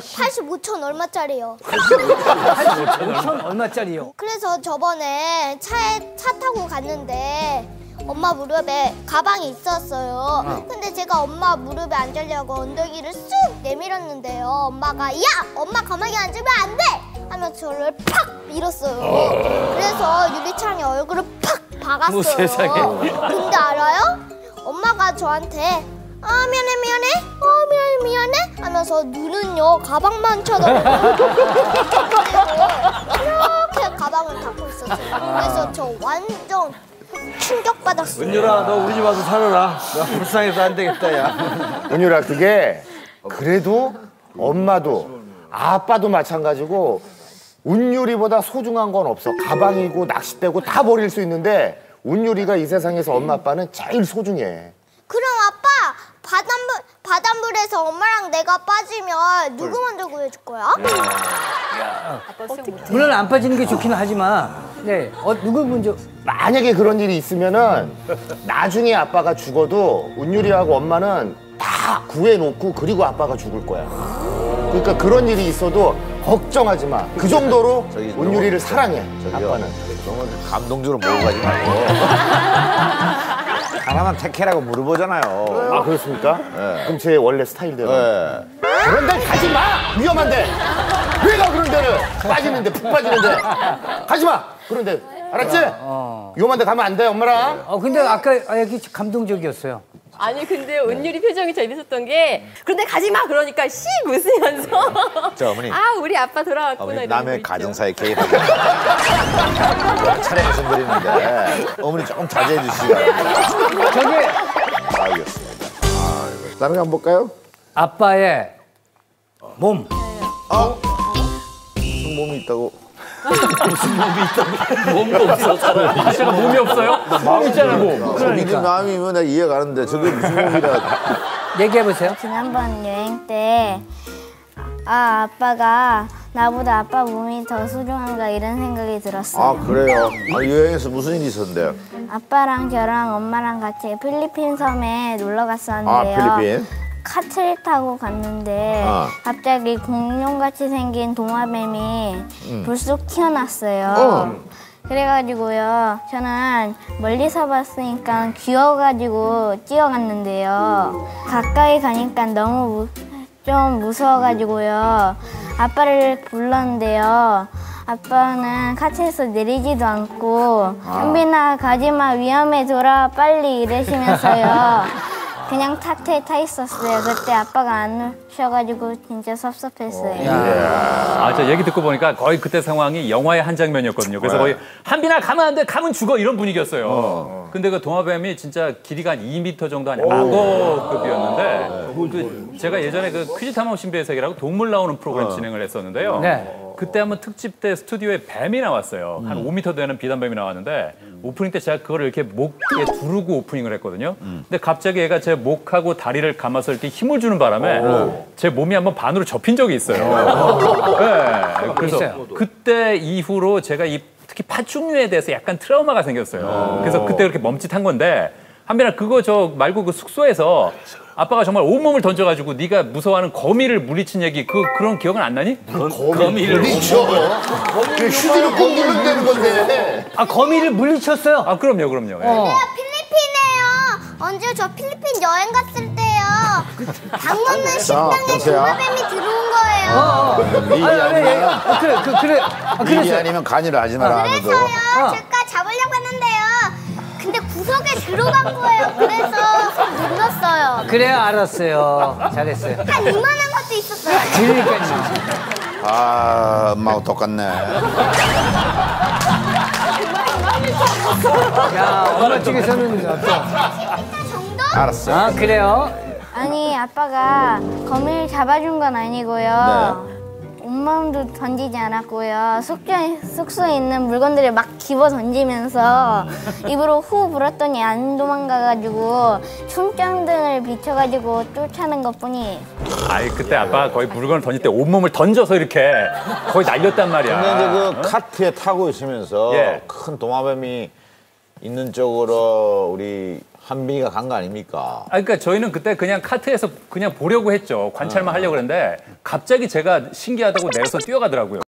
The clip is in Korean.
85천 얼마짜리요. 5천 얼마짜리요? 그래서 저번에 차에 차 타고 갔는데 엄마 무릎에 가방이 있었어요. 근데 제가 엄마 무릎에 앉으려고 엉덩이를 쑥 내밀었는데요. 엄마가 야 엄마 가만히 앉으면 안 돼! 하면서 저를 팍 밀었어요. 그래서 유리창에 얼굴을 팍 박았어요. 어머, 세상에. 근데 알아요? 엄마가 저한테 아 미안해 미안해 어 미안해 하면서 눈은요 가방만 쳐다보고 이렇게 가방을 닫고 있었어요. 그래서 저 완전 충격 받았어요. 은유라 너 우리 집 와서 살아라. 나 불쌍해서 안 되겠다 야. 은유라 그게 그래도 엄마도 아빠도 마찬가지고 운율이보다 소중한 건 없어. 가방이고 낚싯대고 다 버릴 수 있는데 운율이가 이 세상에서 엄마 아빠는 제일 소중해. 바닷물에서 엄마랑 내가 빠지면 누구 먼저 구해줄 거야? 물론 안 빠지는 게 좋긴 하지만 네 어, 누구 먼저 만약에 그런 일이 있으면은 나중에 아빠가 죽어도 운율이하고 엄마는 다 구해놓고 그리고 아빠가 죽을 거야. 그러니까 그런 일이 있어도 걱정하지 마. 그 정도로 저기 운율이를 사랑해. 저기요. 아빠는. 너무 감동적으로 몰고 가지 말고. 하나만 택해라고 물어보잖아요. 아 그렇습니까? 네. 그럼 제 원래 스타일대로. 네. 그런 데 가지 마! 위험한데! 왜 가 그런 데를? 빠지는데, 푹 빠지는데. 가지 마! 그런 데. 알았지? 위험한 데 가면 안 돼, 엄마랑. 어 근데 아까 아, 여기 감동적이었어요. 아니 근데 은율이 표정이 재밌었던 게 그런데 가지 마 그러니까 씩 웃으면서 저 어머니. 아 우리 아빠 돌아왔구나 어머니 남의. 가정사에 개입하기. 차례 말씀드리는데 어머니 조금 자제해 주시기 바랍니다. 저기 알겠습니다. 아이고. 다른 거 한번 볼까요? 아빠의 몸. 무슨 몸이 있다고? 몸도 없어 사람이. 제가 몸이 없어요? 몸 있잖아 몸. 그러니까. 마음이면 내가 이해가 가는데 저게 무슨 몸이라. 얘기해 보세요. 지난번 여행 때 아, 아빠가 나보다 아빠 몸이 더 소중한가 이런 생각이 들었어요. 아 그래요? 아, 여행에서 무슨 일이 있었는데요? 아빠랑 저랑 엄마랑 같이 필리핀 섬에 놀러 아 갔었는데요. 필리핀? 카트를 타고 갔는데 아. 갑자기 공룡같이 생긴 도마뱀이 음. 불쑥 튀어났어요. 그래가지고요, 저는 멀리서 봤으니까 귀여워가지고 뛰어갔는데요. 가까이 가니까 너무 무- 좀 무서워가지고요. 아빠를 불렀는데요. 아빠는 카트에서 내리지도 않고 현빈아 가지마 위험해 돌아 빨리 이러시면서요. 그냥 타트에 타 있었어요. 그때 아빠가 안 오셔가지고 진짜 섭섭했어요. 아, 저 얘기 듣고 보니까 거의 그때 상황이 영화의 한 장면이었거든요. 그래서 거의 한빈아 가면 안 돼, 가면 죽어 이런 분위기였어요. 근데 그 동화뱀이 진짜 길이가 한 2m 정도 한 악어급이었는데 그 제가 예전에 그 퀴즈 탐험 신비의 세계라고 동물 나오는 프로그램 진행을 했었는데요. 네. 그때 한번 특집 때 스튜디오에 뱀이 나왔어요. 한 5m 되는 비단뱀이 나왔는데 오프닝 때 제가 그거를 이렇게 목에 두르고 오프닝을 했거든요. 근데 갑자기 얘가 제 목하고 다리를 감아서 이렇게 힘을 주는 바람에 제 몸이 한번 반으로 접힌 적이 있어요. 네. 그래서 있어요. 그때 이후로 제가 이 특히 파충류에 대해서 약간 트라우마가 생겼어요. 그래서 그때 그렇게 멈칫한 건데 한빈아 그거 저 말고 그 숙소에서 아빠가 정말 온몸을 던져가지고 네가 무서워하는 거미를 물리친 얘기 그 그런 기억은 안 나니? 거미를 미쳐. 휴지를 꼭 누르면 되는 건데. 아 거미를 물리쳤어요. 아 그럼요 그럼요. 예. 어. 필리핀에요. 언제 저 필리핀 여행 갔을 때요. 밥 먹는 식당에. 도마뱀이 들어온 거예요. 미리 아니면 아, 그래 그, 그래 아, 미리 그랬어요. 아니면 간이를 하지 마라. 그래서요. 제가 잡으려고 했는데요. 근데 구석에 들어간 거예요. 그래서 손 눌렀어요. 그래요 알았어요. 잘했어요. 한 이만한 것도 있었어요. 그러니까요. 아 엄마하고 똑같네. 야 엄마 쪽에서는? 정도? 알았어. 아 그래요? 아니 아빠가 거미를 잡아준 건 아니고요. 온 몸도 던지지 않았고요. 숙소에, 숙소에 있는 물건들을 막 집어 던지면서 입으로 후 불었더니 안 도망가가지고 춤장등을 비춰가지고 쫓아낸 것 뿐이에요. 아이 그때 아빠가 거의 물건을 던질 때 온몸을 던져서 이렇게 거의 날렸단 말이야. 근데 이제 그 카트에 타고 있으면서 예. 큰 도마뱀이 있는 쪽으로 우리 한빈이가 간 거 아닙니까? 아, 그러니까 저희는 그때 그냥 카트에서 그냥 보려고 했죠. 관찰만 하려고 그랬는데 갑자기 제가 신기하다고 내려서 뛰어가더라고요.